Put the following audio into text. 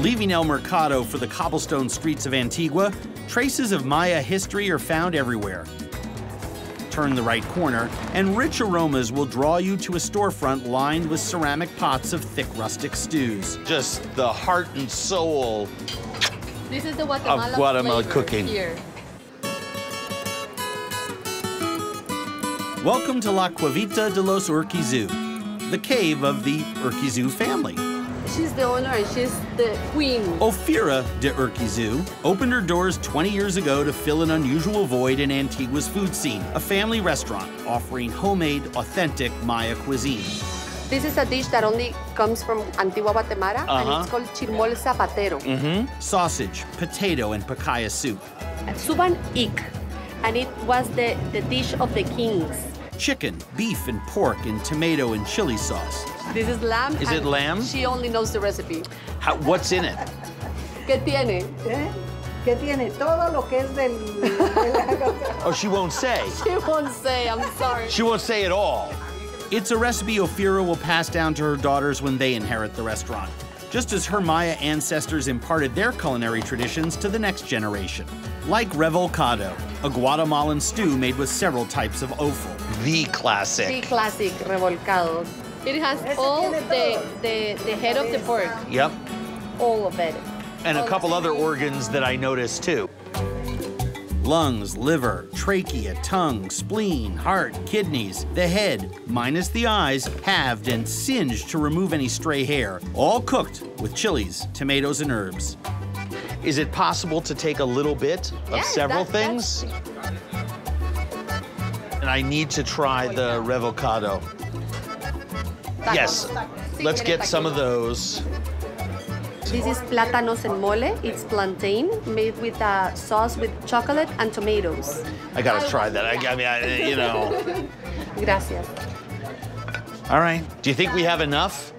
Leaving El Mercado for the cobblestone streets of Antigua, traces of Maya history are found everywhere. Turn the right corner, and rich aromas will draw you to a storefront lined with ceramic pots of thick rustic stews. Just the heart and soul. This is the Guatemala, Guatemala cooking. here. Welcome to La Cuevita de los Urquizu, the cave of the Urquizu family. She's the owner and she's the queen. Ophira de Urquizu opened her doors 20 years ago to fill an unusual void in Antigua's food scene, a family restaurant offering homemade, authentic Maya cuisine. This is a dish that only comes from Antigua Guatemala Uh-huh. and it's called chirmol zapatero. Sausage, potato, and pacaya soup. Suban ik, and it was the, the dish of the kings. Chicken, beef, and pork in tomato and chili sauce. This is lamb. Is it lamb? She only knows the recipe. How, what's in it? ¿Qué tiene? ¿Eh? ¿Qué tiene? Todo lo que es del... Oh, she won't say. She won't say, I'm sorry. She won't say at all. It's a recipe Ophira will pass down to her daughters when they inherit the restaurant, just as her Maya ancestors imparted their culinary traditions to the next generation. Like revolcado, a Guatemalan stew made with several types of offal. The classic. The classic. classic revolcado. It has Ese all the, the, the head of the pork, Yep. all of it. And a couple other organs that I noticed too. Lungs, liver, trachea, tongue, spleen, heart, kidneys, the head, minus the eyes, halved and singed to remove any stray hair, all cooked with chilies, tomatoes, and herbs. Is it possible to take a little bit of Yes, several that- things? And I need to try the revolcado. Yes. Let's get some of those. This is plátanos en mole. It's plantain made with a sauce with chocolate and tomatoes. I gotta try that. I, I mean, I, you know. Gracias. All right. Do you think we have enough?